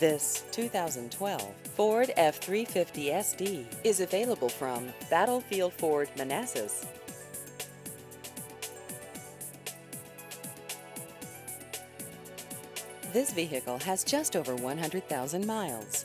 This 2012 Ford F-350 SD is available from Battlefield Ford Manassas. This vehicle has just over 100,000 miles.